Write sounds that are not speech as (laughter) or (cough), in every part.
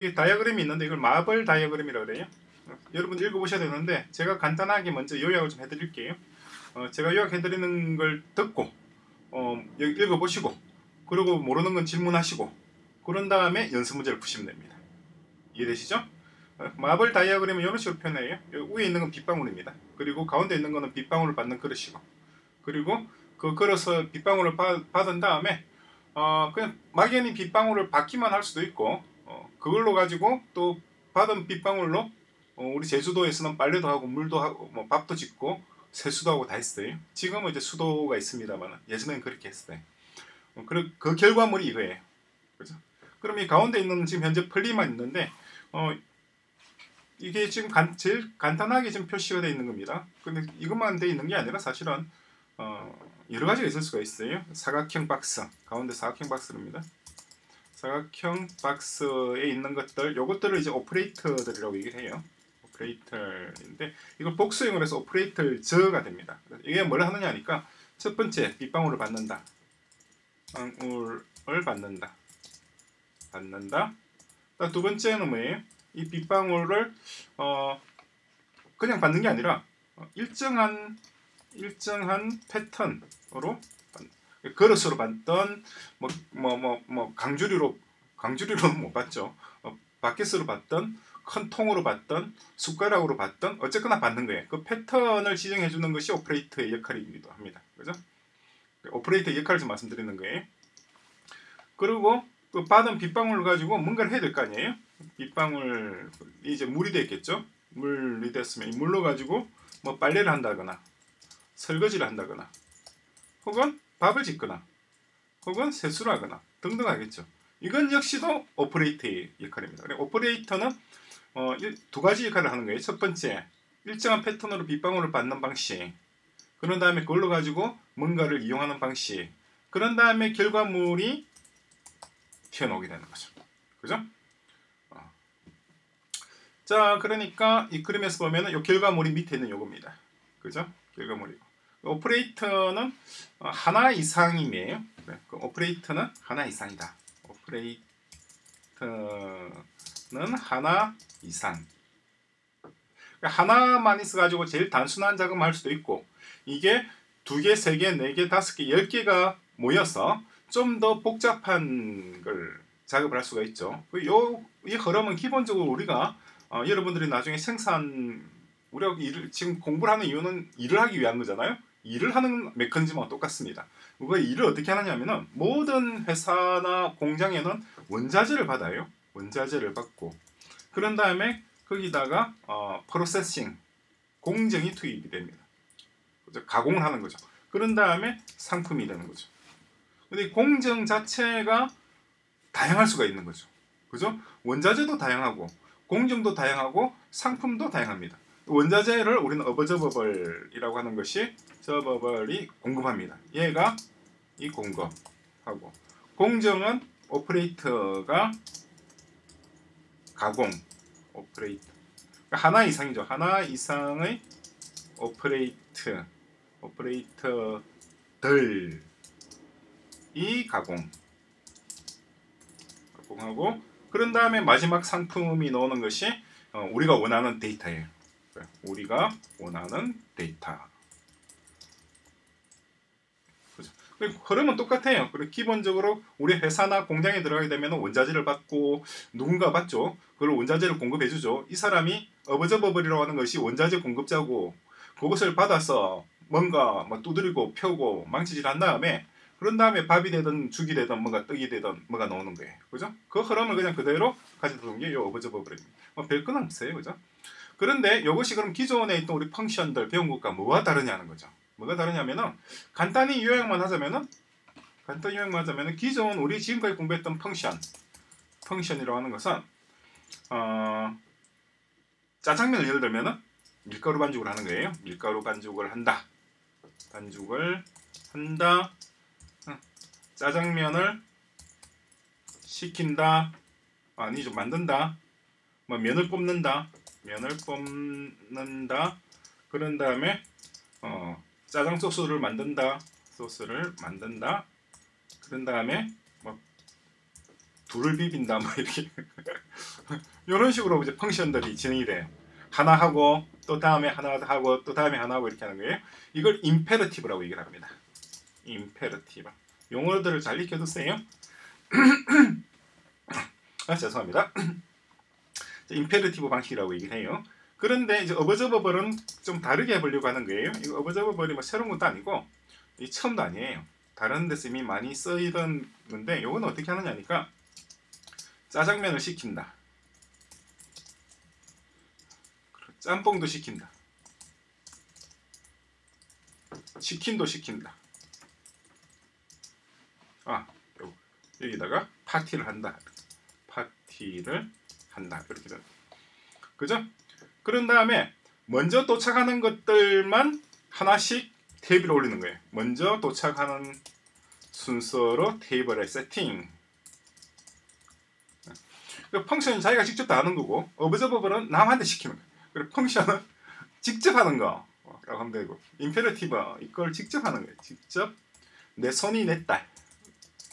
이 다이어그램이 있는데 이걸 마블 다이어그램이라고 그래요. 어, 여러분 읽어보셔야 되는데 제가 간단하게 먼저 요약을 좀 해드릴게요. 어, 제가 요약해드리는 걸 듣고 어, 읽어보시고 그리고 모르는 건 질문하시고 그런 다음에 연습 문제를 푸시면 됩니다. 이해되시죠? 어, 마블 다이어그램은 이런 식으로 표현해요. 위에 있는 건 빗방울입니다. 그리고 가운데 있는 거는 빗방울을 받는 그릇이고 그리고 그 그릇을 빗방울을 받, 받은 다음에 어, 그냥 막연히 빗방울을 받기만 할 수도 있고 어, 그걸로 가지고 또 받은 빗방울로 어, 우리 제주도에서는 빨래도 하고 물도 하고 뭐 밥도 짓고 세수도 하고 다 했어요. 지금은 이제 수도가 있습니다만 예전에는 그렇게 했어요. 어, 그, 그 결과물이 이거예요. 그죠? 그럼 이 가운데 있는 지금 현재 플리만 있는데 어, 이게 지금 간, 제일 간단하게 지금 표시가 되어 있는 겁니다. 근데 이것만 되어 있는 게 아니라 사실은 어, 여러 가지가 있을 수가 있어요. 사각형 박스 가운데 사각형 박스입니다. 사각형 박스에 있는 것들 요것들을 이제 operator들이라고 얘기를 해요. operator인데 이걸 복수형으로 해서 operators가 됩니다. 이게 뭘 하느냐 하니까 첫 번째 빗방울을 받는다. 방울을 받는다. 받는다. 두 번째는 뭐예요? 이 빗방울을 어 그냥 받는 게 아니라 일정한 일정한 패턴으로 그릇으로 받던 뭐 뭐 뭐 뭐 강주리로 강주리로는 못 받죠. 어, 바켓으로 받던 큰 통으로 받던 숟가락으로 받던 어쨌거나 받는 거예요. 그 패턴을 지정해 주는 것이 operator의 역할이기도 합니다. 그죠? operator의 역할을 좀 말씀드리는 거예요. 그리고 그 받은 빗방울 가지고 뭔가를 해야 될 거 아니에요? 빗방울 이제 물이 됐겠죠? 물이 됐으면 이 물로 가지고 뭐 빨래를 한다거나 설거지를 한다거나 혹은 밥을 짓거나 혹은 세수를 하거나 등등 하겠죠. 이건 역시도 operator의 역할입니다. operator는 어, 두 가지 역할을 하는 거예요. 첫 번째, 일정한 패턴으로 빗방울을 받는 방식. 그런 다음에 그걸로 가지고 뭔가를 이용하는 방식. 그런 다음에 결과물이 튀어나오게 되는 거죠. 그죠? 어. 자, 그러니까 이 그림에서 보면은 이 결과물이 밑에 있는 요겁니다. 그죠? 결과물이고. 오퍼레이터는 어, 하나 이상이에요. 네, 그 오퍼레이터는 하나 이상이다. 오퍼레이터는 하나 이상. 그러니까 하나만 있어가지고 제일 단순한 작업을 할 수도 있고 이게 두 개, 세 개, 네 개, 다섯 개, 열 개가 모여서 좀 더 복잡한 걸 작업을 할 수가 있죠. 그 요, 이 흐름은 기본적으로 우리가 어, 여러분들이 나중에 생산 우리가 일을, 지금 공부를 하는 이유는 일을 하기 위한 거잖아요. 일을 하는 메커니즘과 똑같습니다. 우리가 일을 어떻게 하느냐면은 모든 회사나 공장에는 원자재를 받아요. 원자재를 받고 그런 다음에 거기다가 어, 프로세싱 공정이 투입이 됩니다. 그죠? 가공을 하는 거죠. 그런 다음에 상품이 되는 거죠. 근데 공정 자체가 다양할 수가 있는 거죠. 그죠? 원자재도 다양하고 공정도 다양하고 상품도 다양합니다. 원자재를 우리는 observable이라고 하는 것이 observable이 공급합니다. 얘가 이 공급하고 공정은 operator가 가공 operator 그러니까 하나 이상이죠. 하나 이상의 operator operator들이 가공 가공하고 그런 다음에 마지막 상품이 나오는 것이 어, 우리가 원하는 데이터예요. 우리가 원하는 데이터. 그죠? 흐름은 똑같아요. 그리고 기본적으로 우리 회사나 공장에 들어가게 되면 원자재를 받고 누군가 받죠. 그걸 원자재를 공급해주죠. 이 사람이 어버저버블이라고 하는 것이 원자재 공급자고 그것을 받아서 뭔가 뭐 두드리고 펴고 망치질한 다음에 그런 다음에 밥이 되든 죽이 되든 뭔가 떡이 되든 뭐가 나오는 거예요. 그죠? 그 흐름을 그냥 그대로 가지고 오는 게이 어버저버블입니다. 뭐 별건 없어요. 그죠? 그런데 이것이 그럼 기존에 있던 우리 펑션들 배운 것과 뭐가 다르냐는 거죠. 뭐가 다르냐면은 간단히 요약만 하자면은 간단히 요약만 하자면은 기존 우리 지금까지 공부했던 펑션 펑션이라고 하는 것은 어, 짜장면을 예를 들면은 밀가루 반죽을 하는 거예요. 밀가루 반죽을 한다. 반죽을 한다. 짜장면을 시킨다. 아니죠. 만든다. 뭐 면을 뽑는다. 면을 뽑는다. 그런 다음에 어, 짜장 소스를 만든다. 소스를 만든다. 그런 다음에 뭐 둘을 비빈다. 뭐 이렇게 (laughs) 이런 식으로 이제 function들이 진행이 돼요. 하나 하고 또 다음에 하나 하고 또 다음에 하나 하고 이렇게 하는 거예요. 이걸 imperative라고 얘기를 합니다. imperative. 용어들을 잘 익혀두세요. (clears throat) 아, 죄송합니다. (clears throat) imperative 방식이라고 얘기를 해요. 그런데 이제 어버저버벌은 좀 다르게 해보려고 하는 거예요. 이거 어버저버벌이 뭐 새로운 것도 아니고 이 처음도 아니에요. 다른 데서 이미 많이 쓰이던 건데 이건 어떻게 하느냐니까 짜장면을 시킨다. 짬뽕도 시킨다. 치킨도 시킨다. 아, 여기다가 파티를 한다. 파티를 한다. 이렇게 된 그죠? 그런 다음에 먼저 도착하는 것들만 하나씩 테이블에 올리는 거예요. 먼저 도착하는 순서로 테이블에 세팅. 그 펑션은 자기가 직접 다 하는 거고 어브저버블은 남한테 시키는 거예요. 그리고 펑션은 (laughs) 직접 하는 거라고 하면 되고 임페러티브 이걸 직접 하는 거예요. 직접 내 손이 내 딸.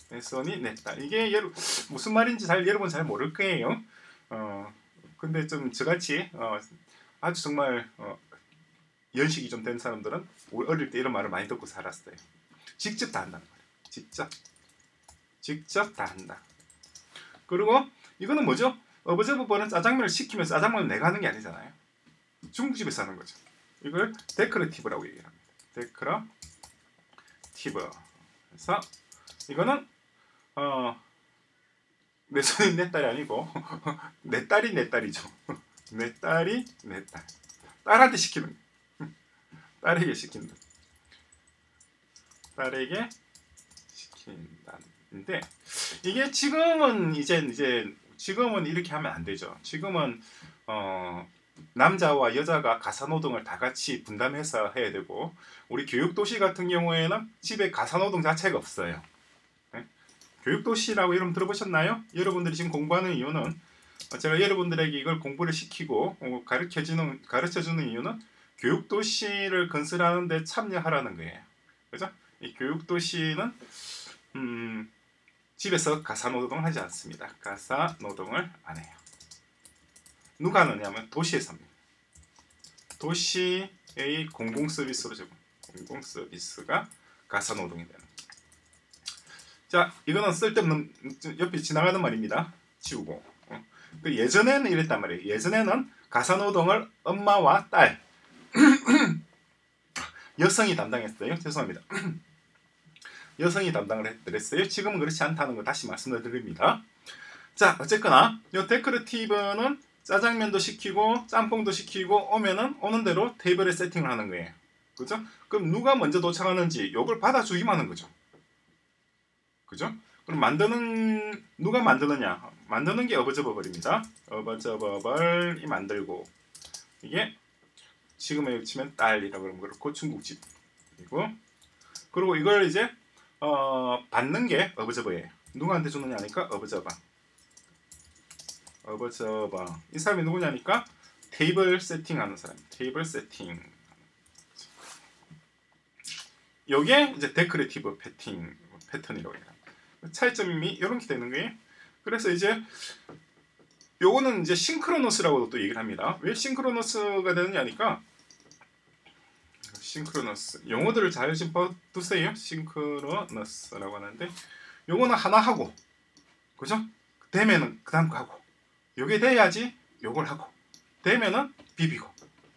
내 손이 내 딸. 이게 여러, 무슨 말인지 잘 여러분 잘 모를 거예요. 어 근데 좀 저같이 어, 아주 정말 어, 연식이 좀 된 사람들은 어릴 때 이런 말을 많이 듣고 살았어요. 직접 다 한다는 거예요. 직접. 직접 다 한다. 그리고 이거는 뭐죠? 어버저버버는 짜장면을 시키면 짜장면을 내가 하는 게 아니잖아요. 중국집에서 하는 거죠. 이걸 declarative라고 얘기합니다. declarative. 그래서 이거는 어, 내 손이 내 딸이 아니고 (laughs) 내 딸이 내 딸이죠. (laughs) 내 딸이 내 딸. 딸한테 시키는 (laughs) 딸에게 시킨다. 딸에게 시킨다는데 이게 지금은 이제 이제 지금은 이렇게 하면 안 되죠. 지금은 어, 남자와 여자가 가사노동을 다 같이 분담해서 해야 되고 우리 교육도시 같은 경우에는 집에 가사노동 자체가 없어요. 네? 교육도시라고 이름 들어보셨나요? 여러분들이 지금 공부하는 이유는 제가 여러분들에게 이걸 공부를 시키고 어, 가르쳐주는 가르쳐주는 이유는 교육도시를 건설하는 데 참여하라는 거예요. 그죠? 이 교육도시는 음, 집에서 가사 노동을 하지 않습니다. 가사 노동을 안 해요. 누가 하느냐면 도시에서 합니다. 도시의 공공 서비스로 제공. 공공 서비스가 가사 노동이 되는. 자, 이거는 쓸데없는 옆에 지나가는 말입니다. 지우고. 어. 그 예전에는 이랬단 말이에요. 예전에는 가사 노동을 엄마와 딸 (clears throat) 여성이 담당했어요. 죄송합니다. (clears throat) 여성이 담당을 했어요. 지금은 그렇지 않다는 거 다시 말씀을 드립니다. 자, 어쨌거나 이 데코레티브는 짜장면도 시키고 짬뽕도 시키고 오면은 오는 대로 테이블에 세팅을 하는 거예요. 그죠? 그럼 누가 먼저 도착하는지 요걸 받아주기만 하는 거죠. 그죠? 그럼 만드는 누가 만드느냐? 만드는 게 어버저버벌입니다. 어버저버벌이 만들고 이게 지금에 치면 딸이라고 그러면 그렇고 중국집이고 그리고 이걸 이제 어, 받는 게 observer예요. 누구한테 주느냐니까 observer. observer. 이 사람이 누구냐니까 테이블 세팅하는 사람. 테이블 세팅. 요게 이제 declarative 패팅 패턴이라고 해요. 차이점이 이렇게 되는 거예요. 그래서 이제 요거는 이제 asynchronous라고도 또 얘기를 합니다. 왜 asynchronous가 되느냐니까 싱크로너스 용어들을 잘 짚어두세요. 싱크로너스라고 하는데 요거는 하나 하고 그죠? 되면은 그 다음 거 하고 요게 돼야지 요걸 하고 되면은 비비고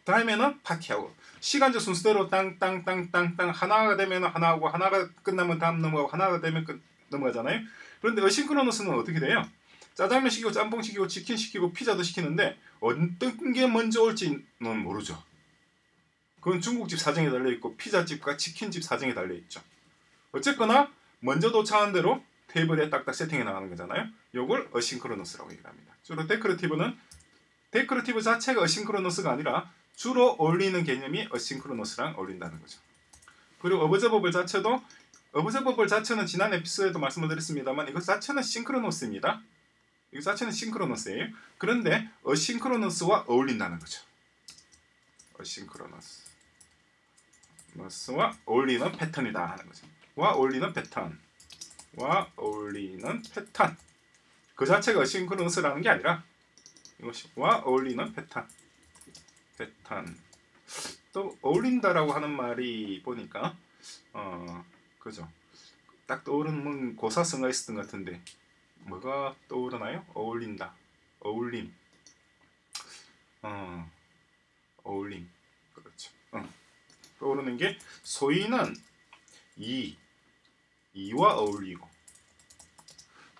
다음에는 파티하고 시간적 순서대로 땅땅땅땅땅 하나가 되면 하나 하고 하나가 끝나면 다음 넘어가고 하나가 되면 끝 넘어가잖아요. 그런데 어싱크로너스는 어떻게 돼요? 짜장면 시키고 짬뽕 시키고 치킨 시키고 피자도 시키는데 어떤 게 먼저 올지는 모르죠. 그건 중국집 사정에 달려 있고 피자집과 치킨집 사정에 달려 있죠. 어쨌거나 먼저 도착한 대로 테이블에 딱딱 세팅해 나가는 거잖아요. 요걸 asynchronous라고 얘기합니다. 주로 declarative는 declarative 자체가 asynchronous가 아니라 주로 어울리는 개념이 asynchronous랑 어울린다는 거죠. 그리고 observable 자체도 observable 자체는 지난 에피소드에도 말씀을 드렸습니다만 이것 자체는 synchronous입니다. 이거 자체는 synchronous예요. 그런데 어싱크로너스와 어울린다는 거죠. 어싱크로너스. 머스와 어울리는 패턴이다 하는 거죠. 와 어울리는 패턴. 와 어울리는 패턴. 그 자체가 어싱크로너스라는 게 아니라 이것과 어울리는 패턴. 패턴. 또 어울린다라고 하는 말이 보니까 어 그죠. 딱 떠오르는 고사성가 있었던 것 같은데 뭐가 떠오르나요? 어울린다. 어울림. 어 어울림. 그렇죠. 어. 떠오르는 게 소위는 이 이와 어울리고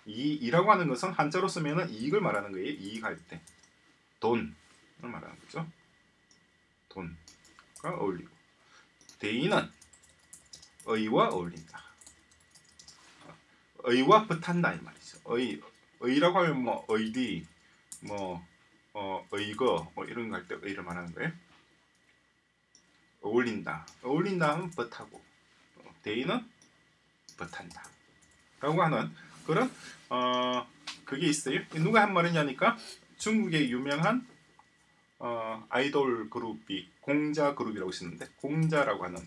이 이라고 하는 것은 한자로 쓰면은 이익을 말하는 거예요. 이익할 때 돈을 말하는 거죠. 돈과 어울리고 대인은 의와 어울린다. 의와 붙한다 이 말이죠. 의 의라고 하면 뭐 의디 뭐 어, 의거 뭐 이런 거 할 때 의를 말하는 거예요. 어울린다. 어울린다 하면 붙하고 대인은 붙한다. 라고 하는 그런 어 그게 있어요. 누가 한 말이냐니까 중국의 유명한 어, 아이돌 그룹이 공자 그룹이라고 있었는데 공자라고 하는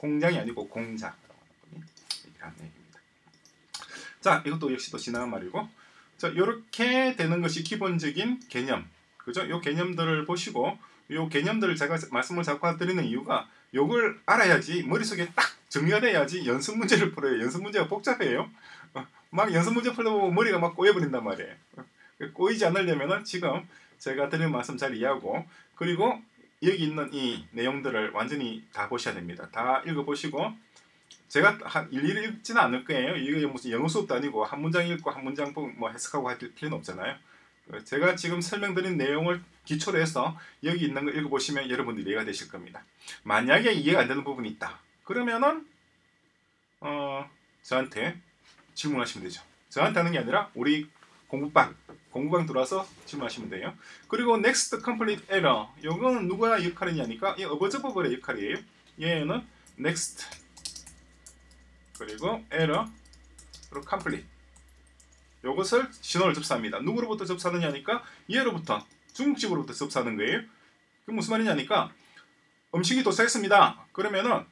공장이 아니고 얘기입니다. 자, 이것도 역시 또 지나간 말이고 자, 이렇게 되는 것이 기본적인 개념. 그죠? 요 개념들을 보시고 요 개념들을 제가 말씀을 자꾸 드리는 이유가 요걸 알아야지 머릿속에 딱 정리가 돼야지 연습 문제를 풀어요. 연습 문제가 복잡해요. 어, 막 연습 문제 풀다 보면 머리가 막 꼬여버린단 말이에요. 어, 꼬이지 않으려면은 지금 제가 드리는 말씀 잘 이해하고 그리고 여기 있는 이 내용들을 완전히 다 보셔야 됩니다. 다 읽어보시고 제가 한 일일이 읽지는 않을 거예요. 이게 무슨 영어 수업도 아니고 한 문장 읽고 한 문장 뭐 해석하고 할 필요는 없잖아요. 제가 지금 설명드린 내용을 기초로 해서 여기 있는 거 읽어보시면 여러분들이 이해가 되실 겁니다. 만약에 이해가 안 되는 부분이 있다. 그러면은 어, 저한테 질문하시면 되죠. 저한테 하는 게 아니라 우리 공부방 공부방 들어와서 질문하시면 돼요. 그리고 next complete error 이거는 누가 역할이냐니까 이 어버저버블의 역할이에요. 얘는 next 그리고 error 그리고 complete 이것을 신호를 접수합니다. 누구로부터 접수하느냐니까 얘로부터 중국집으로부터 접수하는 거예요. 그 무슨 말이냐니까 음식이 도착했습니다. 그러면은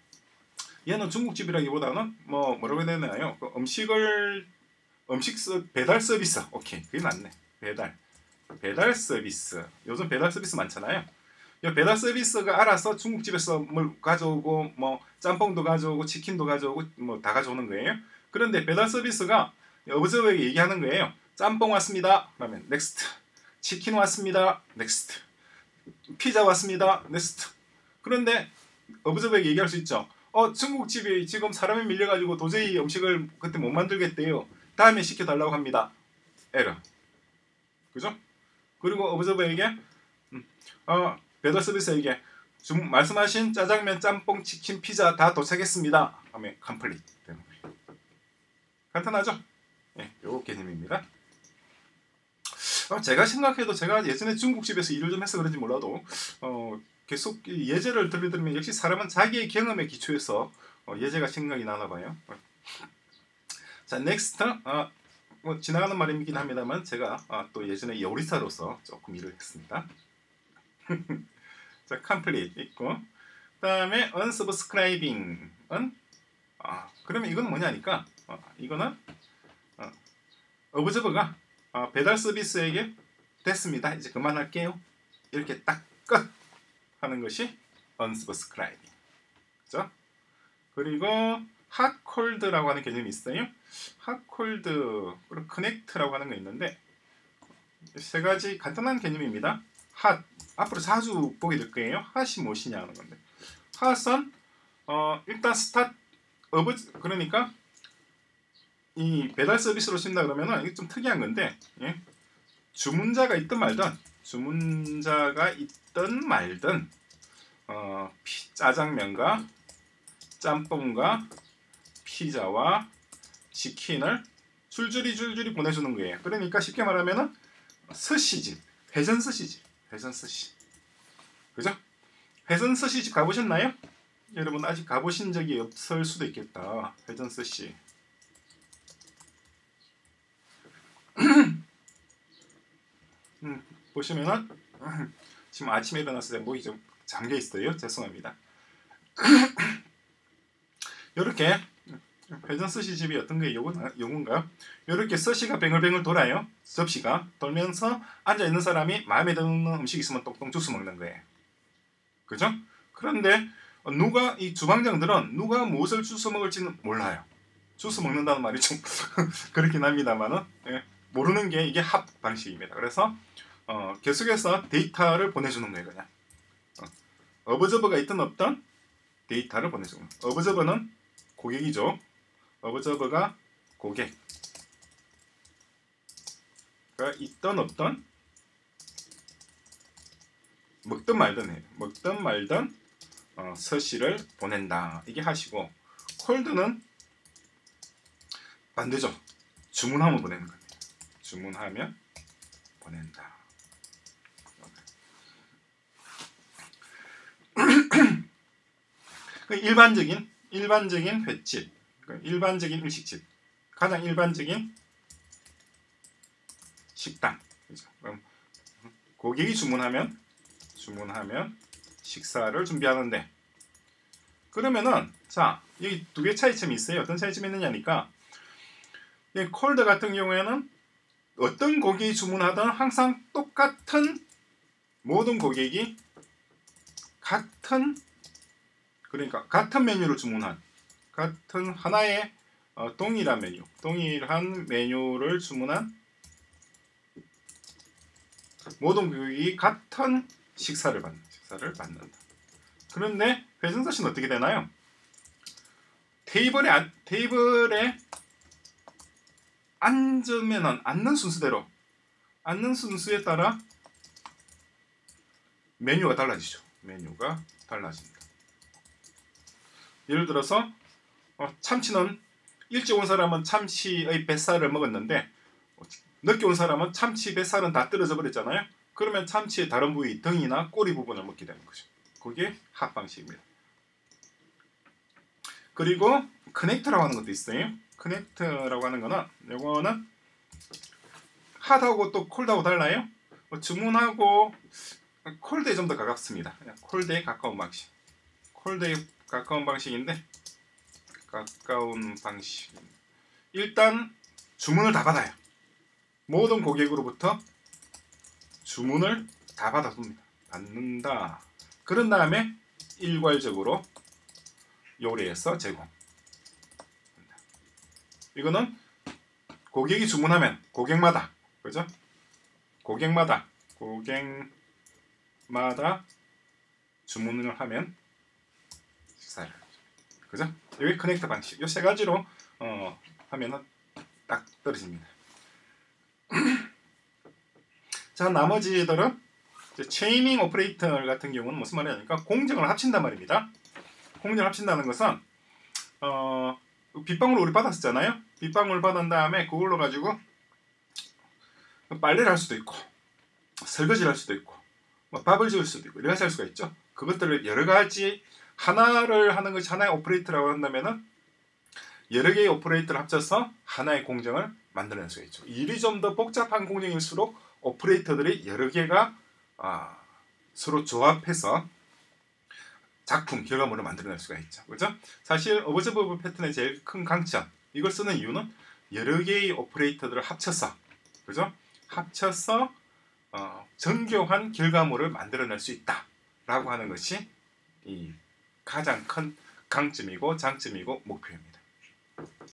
얘는 중국집이라기보다는 뭐 뭐라고 해야 되나요? 그 음식을 음식 서, 배달 서비스 오케이 그게 맞네 배달 배달 서비스 요즘 배달 서비스 많잖아요. 이 배달 서비스가 알아서 중국집에서 뭘 가져오고 뭐 짬뽕도 가져오고 치킨도 가져오고 뭐 다 가져오는 거예요. 그런데 배달 서비스가 observer에게 얘기하는 거예요. 짬뽕 왔습니다. 그러면 next. 치킨 왔습니다. next. 피자 왔습니다. next. 그런데 observer에게 얘기할 수 있죠. 어 중국집이 지금 사람이 밀려가지고 도저히 음식을 그때 못 만들겠대요. 다음에 시켜달라고 합니다. 에러. 그죠? 그리고 어버저버에게 음, 어, 배달 서비스에게 좀 말씀하신 짜장면, 짬뽕, 치킨, 피자 다 도착했습니다. 하면 컴플릿 되는 거예요. 간단하죠? 예, 요 개념입니다. 어, 제가 생각해도 제가 예전에 중국집에서 일을 좀 해서 그런지 몰라도 어, 계속 예제를 들려드리면 역시 사람은 자기의 경험에 기초해서 어, 예제가 생각이 나나 봐요. 자, next. 어, 뭐 지나가는 말이긴 합니다만 제가 어, 또 예전에 요리사로서 조금 일을 했습니다. (laughs) 자, complete 있고 그다음에 unsubscribing은 아, 그러면 이거는 뭐냐니까 어, 이거는 어, 어브저버가 어, 배달 서비스에게 됐습니다. 이제 그만할게요. 이렇게 딱 끝 하는 것이 unsubscribing. 그죠? 그리고 cold라고 하는 개념이 있어요. cold 그리고 connect라고 하는 거 있는데 세 가지 간단한 개념입니다. hot 앞으로 자주 보게 될 거예요. hot이 무엇이냐 하는 건데 hot은 어, 일단 스타트 그러니까 이 배달 서비스로 쓴다 그러면은 이게 좀 특이한 건데 예? 주문자가 있든 말든 주문자가 있든 말든 어, 피, 짜장면과 짬뽕과 피자와 치킨을 줄줄이 줄줄이 보내주는 거예요. 그러니까 쉽게 말하면은 스시집, 회전 스시집, 회전 스시, 그죠? 회전 스시집 가보셨나요? 여러분 아직 가보신 적이 없을 수도 있겠다. 회전 스시. (clears throat) 음, 보시면은 (clears throat) 지금 아침에 일어났을 때 목이 좀 잠겨 있어요. 죄송합니다. (clears throat) 이렇게 회전 스시 집이 어떤 게 요건 요건가요? 이렇게 스시가 뱅글뱅글 돌아요. 접시가 돌면서 앉아 있는 사람이 마음에 드는 음식 있으면 똥똥 주스 먹는 거예요. 그죠? 그런데 누가 이 주방장들은 누가 무엇을 주스 먹을지는 몰라요. 주스 먹는다는 말이 좀 (laughs) 그렇긴 합니다만은 예, 모르는 게 이게 합 방식입니다. 그래서 어, 계속해서 데이터를 보내주는 거예요, 그냥. 어, 어버저버가 있든 없든 데이터를 보내주는 거예요. 어버저버는 고객이죠. 어버저버가 고객. 가 있던 없던 먹든 말든 해요. 먹든 말든 어, 서시를 보낸다. 이게 하시고 콜드는 반대죠. 주문하면 보내는 겁니다. 주문하면 보낸다. 그 일반적인 일반적인 횟집, 그 일반적인 일식집, 가장 일반적인 식당. 그죠? 그럼 고객이 주문하면 주문하면 식사를 준비하는데 그러면은 자 여기 두 개 차이점이 있어요. 어떤 차이점이 있느냐니까 이 콜드 같은 경우에는 어떤 고객이 주문하든 항상 똑같은 모든 고객이 같은 그러니까 같은 메뉴를 주문한 같은 하나의 어, 동일한 메뉴, 동일한 메뉴를 주문한 모든 고객이 같은 식사를 받는 식사를 받는다. 그런데 회전서시는 어떻게 되나요? 테이블에 안, 테이블에 앉으면은 앉는 순서대로 앉는 순수에 따라 메뉴가 달라지죠. 메뉴가 달라집니다. 예를 들어서 어, 참치는 일찍 온 사람은 참치의 뱃살을 먹었는데 늦게 온 사람은 참치 뱃살은 다 떨어져 버렸잖아요. 그러면 참치의 다른 부위 등이나 꼬리 부분을 먹게 되는 거죠. 그게 합 방식입니다. 그리고 커넥트라고 하는 것도 있어요. 커넥트라고 하는 거는 이거는 핫하고 또 콜드하고 달라요. 뭐 주문하고 콜드에 좀 더 가깝습니다. 콜드에 가까운 방식. 콜드에 가까운 방식인데 가까운 방식. 일단 주문을 다 받아요. 모든 고객으로부터 주문을 다 받아줍니다. 받는다. 그런 다음에 일괄적으로 요리해서 제공. 이거는 고객이 주문하면 고객마다 그죠? 고객마다 고객마다 주문을 하면 그죠? 여기 커넥터 방식 이세 가지로 어, 하면은 딱 떨어집니다. (clears throat) 자 나머지들은 체이밍 오퍼레이터 같은 경우는 무슨 말이냐니까 공정을 합친단 말입니다. 공정을 합친다는 것은 어, 빗방울 우리 받았었잖아요. 빗방울 받은 다음에 그걸로 가지고 빨래를 할 수도 있고 설거지를 할 수도 있고 뭐 밥을 지을 수도 있고 이렇게 할 수가 있죠. 그것들을 여러 가지 하나를 하는 것이 하나의 operator라고 한다면은 여러 개의 operator를 합쳐서 하나의 공정을 만들어낼 수가 있죠. 일이 좀 더 복잡한 공정일수록 operator들이 여러 개가 아, 서로 조합해서 작품, 결과물을 만들어낼 수가 있죠. 그죠? 사실 어버저버 패턴의 제일 큰 강점, 이걸 쓰는 이유는 여러 개의 오퍼레이터들을 합쳐서, 그죠? 합쳐서 어, 정교한 결과물을 만들어낼 수 있다라고 하는 것이 이 가장 큰 강점이고 장점이고 목표입니다.